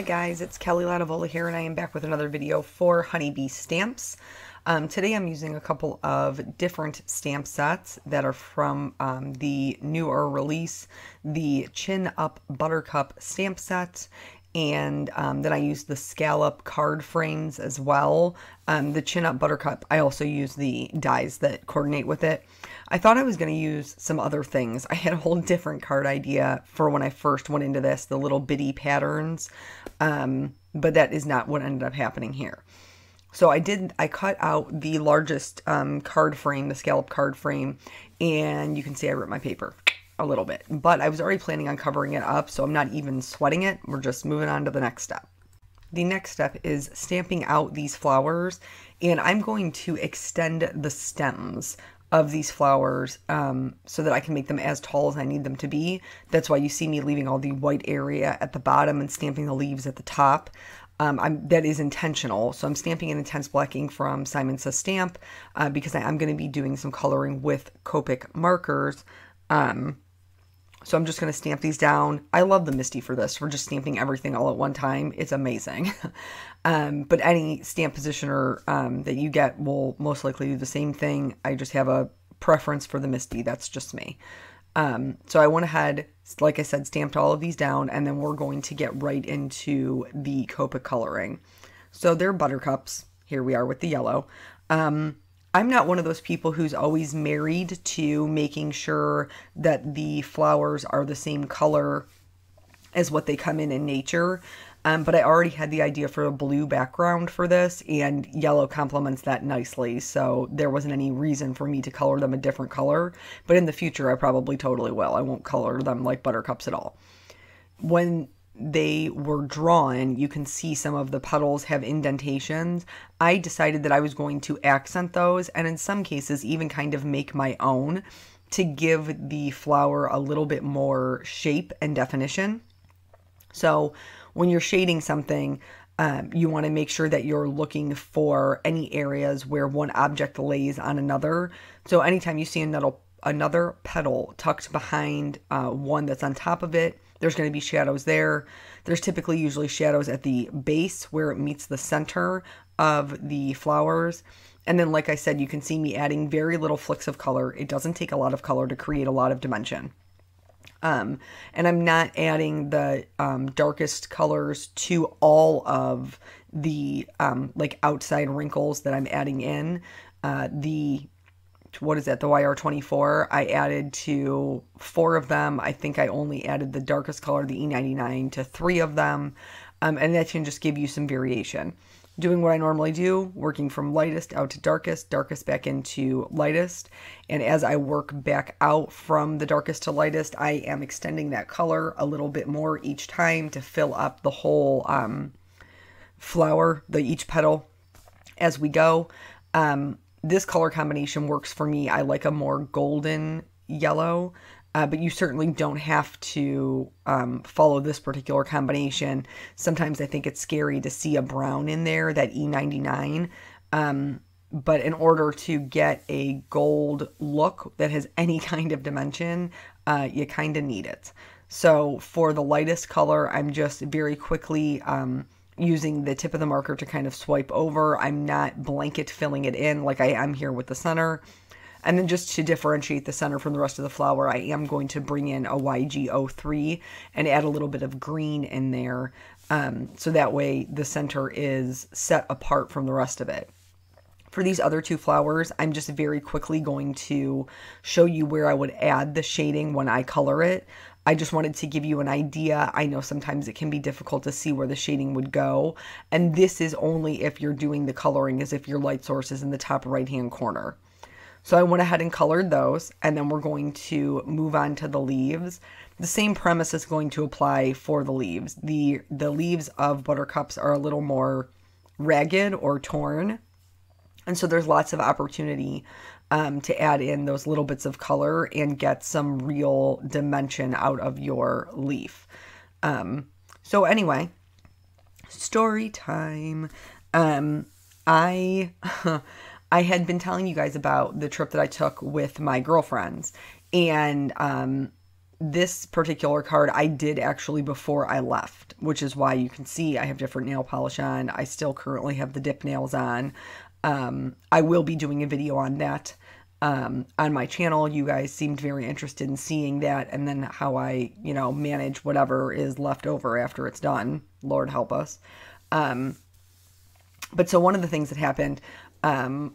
Hi guys, it's Kelly Latevola here and I am back with another video for Honeybee Stamps. Um, today I'm using a couple of different stamp sets that are from um, the newer release, the Chin Up Buttercup stamp set and um, then I use the scallop card frames as well. Um, the Chin Up Buttercup, I also use the dies that coordinate with it. I thought I was going to use some other things. I had a whole different card idea for when I first went into this, the little bitty patterns, um, but that is not what ended up happening here. So I did, I cut out the largest um, card frame, the scallop card frame, and you can see I ripped my paper a little bit, but I was already planning on covering it up, so I'm not even sweating it. We're just moving on to the next step. The next step is stamping out these flowers, and I'm going to extend the stems of these flowers um, so that I can make them as tall as I need them to be. That's why you see me leaving all the white area at the bottom and stamping the leaves at the top. Um, that is intentional. So I'm stamping an intense black ink from Simon Says Stamp uh, because I am going to be doing some coloring with Copic markers. Um, so I'm just going to stamp these down. I love the MISTI for this, for just stamping everything all at one time. It's amazing. um, but any stamp positioner um, that you get will most likely do the same thing. I just have a preference for the MISTI. That's just me. Um, so I went ahead, like I said, stamped all of these down, and then we're going to get right into the Copic coloring. So they're buttercups. Here we are with the yellow. Um, I'm not one of those people who's always married to making sure that the flowers are the same color as what they come in in nature. Um, but I already had the idea for a blue background for this, and yellow complements that nicely, so there wasn't any reason for me to color them a different color. But in the future, I probably totally will. I won't color them like buttercups at all. When they were drawn, you can see some of the petals have indentations. I decided that I was going to accent those and in some cases even kind of make my own to give the flower a little bit more shape and definition. So when you're shading something, um, you want to make sure that you're looking for any areas where one object lays on another. So anytime you see another another petal tucked behind uh, one that's on top of it, there's going to be shadows there. There's typically usually shadows at the base where it meets the center of the flowers. And then, like I said, you can see me adding very little flicks of color. It doesn't take a lot of color to create a lot of dimension. Um, and I'm not adding the um, darkest colors to all of the um, like outside wrinkles that I'm adding in. Uh, the what is that, the YR24, I added to four of them. I think I only added the darkest color, the E99, to three of them. Um, and that can just give you some variation. Doing what I normally do, working from lightest out to darkest, darkest back into lightest. And as I work back out from the darkest to lightest, I am extending that color a little bit more each time to fill up the whole um, flower, the each petal as we go. Um, this color combination works for me. I like a more golden yellow, uh, but you certainly don't have to um, follow this particular combination. Sometimes I think it's scary to see a brown in there, that E99. Um, but in order to get a gold look that has any kind of dimension, uh, you kind of need it. So for the lightest color, I'm just very quickly um, using the tip of the marker to kind of swipe over. I'm not blanket filling it in like I am here with the center. And then just to differentiate the center from the rest of the flower, I am going to bring in a YG03 and add a little bit of green in there. Um, so that way the center is set apart from the rest of it. For these other two flowers, I'm just very quickly going to show you where I would add the shading when I color it. I just wanted to give you an idea. I know sometimes it can be difficult to see where the shading would go. And this is only if you're doing the coloring as if your light source is in the top right hand corner. So I went ahead and colored those and then we're going to move on to the leaves. The same premise is going to apply for the leaves. The, the leaves of buttercups are a little more ragged or torn. And so there's lots of opportunity um, to add in those little bits of color and get some real dimension out of your leaf. Um, so anyway, story time. Um, I I had been telling you guys about the trip that I took with my girlfriends, and um, this particular card I did actually before I left, which is why you can see I have different nail polish on. I still currently have the dip nails on. Um, I will be doing a video on that um, on my channel. You guys seemed very interested in seeing that and then how I, you know, manage whatever is left over after it's done. Lord help us. Um, but so one of the things that happened, um,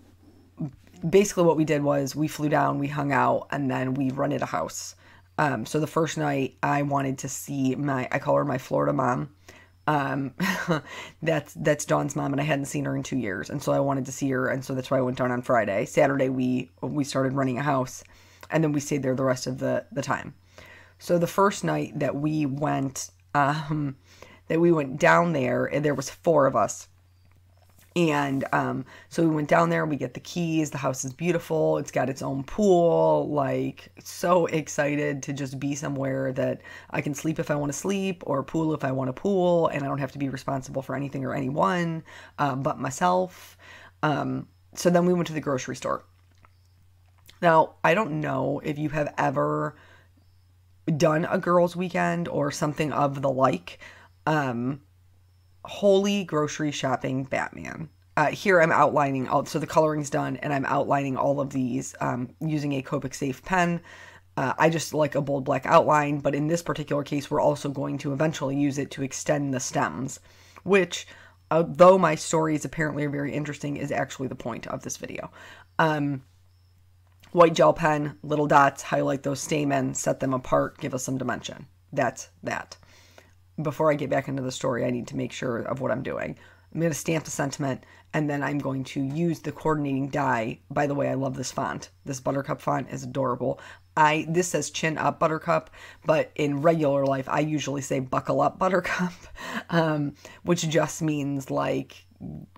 basically what we did was we flew down, we hung out, and then we rented a house. Um, so the first night I wanted to see my, I call her my Florida mom. Um, that's that's Dawn's mom, and I hadn't seen her in two years, and so I wanted to see her, and so that's why I went down on Friday. Saturday we we started running a house, and then we stayed there the rest of the the time. So the first night that we went, um, that we went down there, and there was four of us and um, so we went down there, we get the keys. The house is beautiful. It's got its own pool. Like, so excited to just be somewhere that I can sleep if I want to sleep or pool if I want to pool. And I don't have to be responsible for anything or anyone um, but myself. Um, so then we went to the grocery store. Now, I don't know if you have ever done a girls' weekend or something of the like. Um, Holy Grocery Shopping Batman. Uh, here I'm outlining all, so the coloring's done, and I'm outlining all of these um, using a Copic Safe pen. Uh, I just like a bold black outline, but in this particular case, we're also going to eventually use it to extend the stems, which, uh, though my stories apparently are very interesting, is actually the point of this video. Um, white gel pen, little dots, highlight those stamens, set them apart, give us some dimension. That's that before I get back into the story, I need to make sure of what I'm doing. I'm going to stamp the sentiment and then I'm going to use the coordinating die. By the way, I love this font. This Buttercup font is adorable. I this says chin up Buttercup, but in regular life I usually say buckle up Buttercup, um, which just means like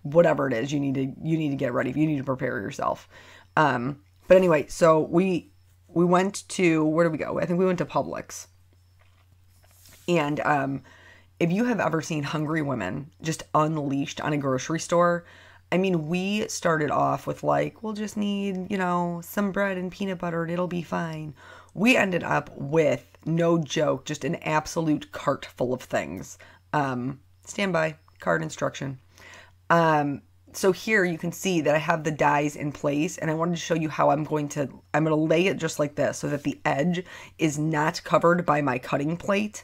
whatever it is you need to you need to get ready. You need to prepare yourself. Um, but anyway, so we we went to where did we go? I think we went to Publix and um, if you have ever seen hungry women just unleashed on a grocery store, I mean, we started off with like, we'll just need, you know, some bread and peanut butter and it'll be fine. We ended up with, no joke, just an absolute cart full of things. Um, stand by, card instruction. Um, so here you can see that I have the dies in place and I wanted to show you how I'm going to, I'm going to lay it just like this so that the edge is not covered by my cutting plate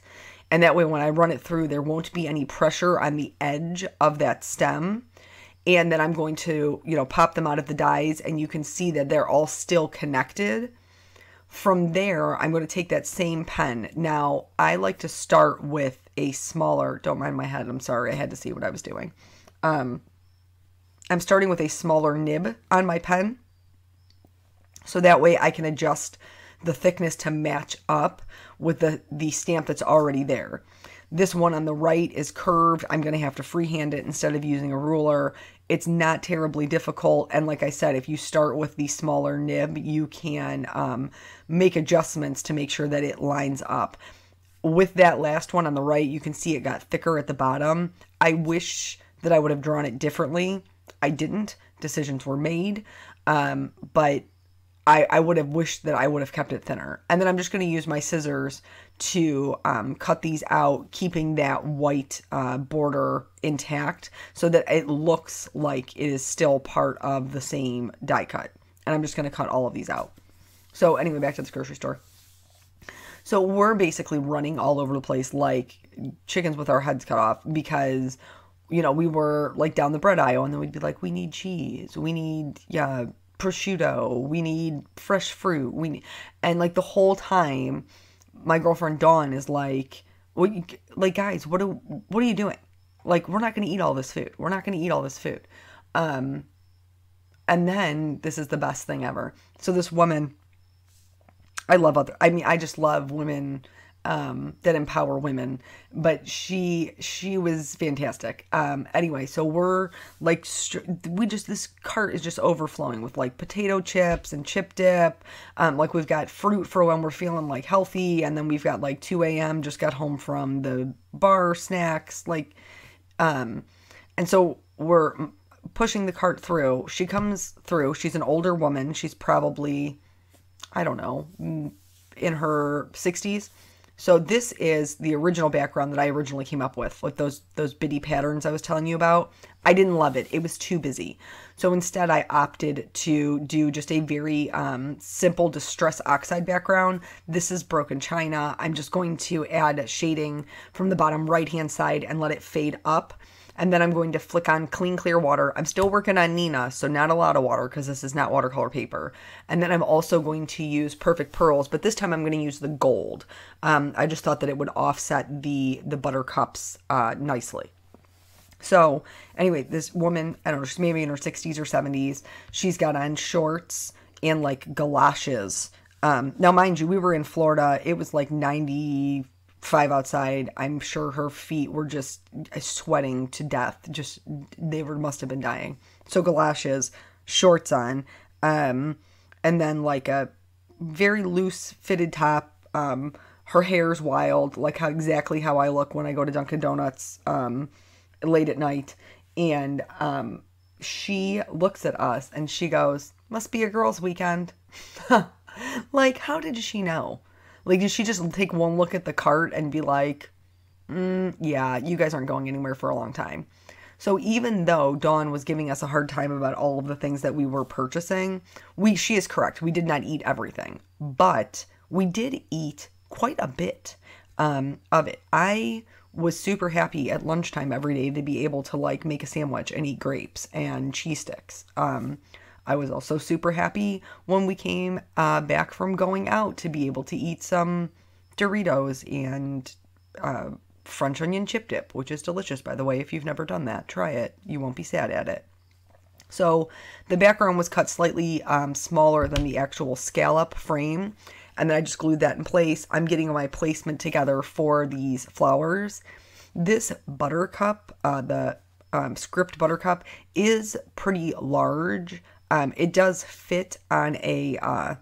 and that way, when I run it through, there won't be any pressure on the edge of that stem. And then I'm going to, you know, pop them out of the dies and you can see that they're all still connected. From there, I'm going to take that same pen. Now, I like to start with a smaller, don't mind my head, I'm sorry, I had to see what I was doing. Um, I'm starting with a smaller nib on my pen. So that way I can adjust the thickness to match up with the, the stamp that's already there. This one on the right is curved. I'm going to have to freehand it instead of using a ruler. It's not terribly difficult. And like I said, if you start with the smaller nib, you can um, make adjustments to make sure that it lines up. With that last one on the right, you can see it got thicker at the bottom. I wish that I would have drawn it differently. I didn't. Decisions were made. Um, but I, I would have wished that I would have kept it thinner. And then I'm just going to use my scissors to um, cut these out, keeping that white uh, border intact so that it looks like it is still part of the same die cut. And I'm just going to cut all of these out. So anyway, back to this grocery store. So we're basically running all over the place like chickens with our heads cut off because, you know, we were like down the bread aisle and then we'd be like, we need cheese. We need, yeah, prosciutto. We need fresh fruit. We need, and like the whole time, my girlfriend Dawn is like, "What? like, guys, what are what are you doing? Like, we're not going to eat all this food. We're not going to eat all this food." Um, and then this is the best thing ever. So this woman, I love other. I mean, I just love women um, that empower women. But she she was fantastic. Um, anyway, so we're like we just this cart is just overflowing with like potato chips and chip dip. Um, like we've got fruit for when we're feeling like healthy, and then we've got like 2 a.m. just got home from the bar snacks like, um, and so we're pushing the cart through. She comes through. She's an older woman. She's probably I don't know in her 60s. So this is the original background that I originally came up with, like those those bitty patterns I was telling you about. I didn't love it. It was too busy. So instead I opted to do just a very um, simple distress oxide background. This is broken china. I'm just going to add shading from the bottom right hand side and let it fade up and then I'm going to flick on clean clear water. I'm still working on Neenah, so not a lot of water because this is not watercolor paper. And then I'm also going to use Perfect Pearls, but this time I'm going to use the gold. Um, I just thought that it would offset the, the buttercups uh, nicely. So anyway, this woman, I don't know, she's maybe in her 60s or 70s. She's got on shorts and like galoshes. Um, now, mind you, we were in Florida. It was like 90 five outside. I'm sure her feet were just sweating to death. Just they were must have been dying. So galoshes, shorts on, um, and then like a very loose fitted top. Um, her hair's wild, like how exactly how I look when I go to Dunkin' Donuts um, late at night, and um, she looks at us and she goes, "Must be a girls' weekend." like, how did she know? Like, did she just take one look at the cart and be like, mm, yeah, you guys aren't going anywhere for a long time? So even though Dawn was giving us a hard time about all of the things that we were purchasing, we she is correct. We did not eat everything, but we did eat quite a bit um, of it. I was super happy at lunchtime every day to be able to like make a sandwich and eat grapes and cheese sticks. Um, I was also super happy when we came uh, back from going out to be able to eat some Doritos and uh, French onion chip dip, which is delicious, by the way. If you've never done that, try it. You won't be sad at it. So the background was cut slightly um, smaller than the actual scallop frame. And then I just glued that in place. I'm getting my placement together for these flowers. This buttercup, uh, the um, script buttercup, is pretty large. Um, it does fit on a uh,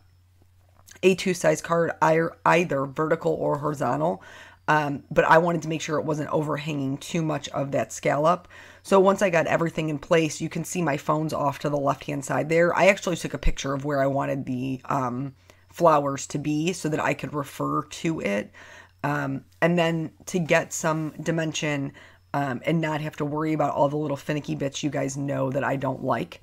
A2 size card, either vertical or horizontal. Um, but I wanted to make sure it wasn't overhanging too much of that scallop. So once I got everything in place, you can see my phone's off to the left hand side there. I actually took a picture of where I wanted the um, flowers to be so that I could refer to it. Um, and then to get some dimension um, and not have to worry about all the little finicky bits you guys know that I don't like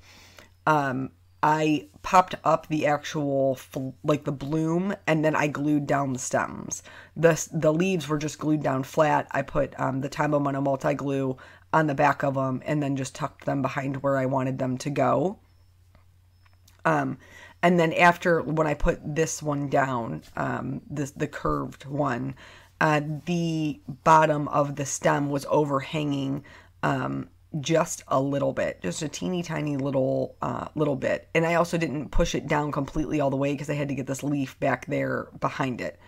um, I popped up the actual like the bloom and then I glued down the stems. The the leaves were just glued down flat. I put um, the Tombow Mono multi glue on the back of them and then just tucked them behind where I wanted them to go. Um, and then after when I put this one down, um, this the curved one, uh, the bottom of the stem was overhanging um, just a little bit, just a teeny tiny little uh, little bit. And I also didn't push it down completely all the way because I had to get this leaf back there behind it.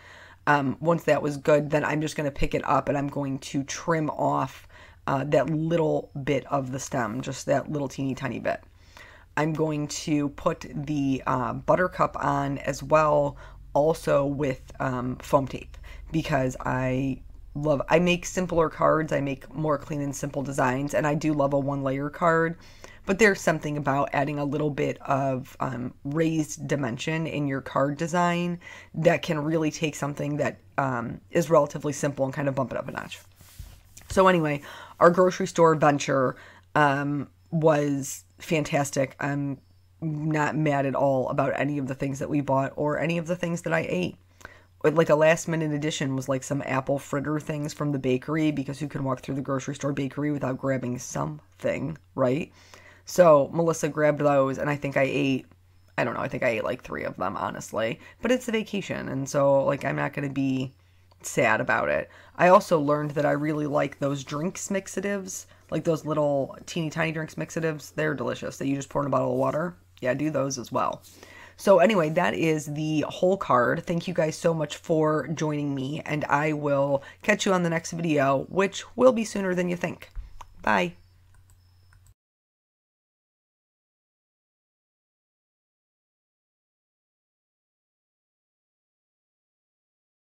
Um, once that was good, then I'm just going to pick it up and I'm going to trim off uh, that little bit of the stem, just that little teeny tiny bit. I'm going to put the uh, buttercup on as well, also with um, foam tape because I love I make simpler cards, I make more clean and simple designs, and I do love a one layer card. But there's something about adding a little bit of um, raised dimension in your card design that can really take something that um, is relatively simple and kind of bump it up a notch. So, anyway, our grocery store venture um, was fantastic. I'm not mad at all about any of the things that we bought or any of the things that I ate like a last minute addition was like some apple fritter things from the bakery because who can walk through the grocery store bakery without grabbing something, right? So Melissa grabbed those and I think I ate I don't know, I think I ate like 3 of them honestly, but it's a vacation and so like I'm not to be sad about it. I also learned that I really like those drinks mixatives, like those little teeny tiny drinks mixatives. They're delicious that you just pour in a bottle of water. Yeah, do those as well. So anyway, that is the whole card. Thank you guys so much for joining me, and I will catch you on the next video, which will be sooner than you think. Bye.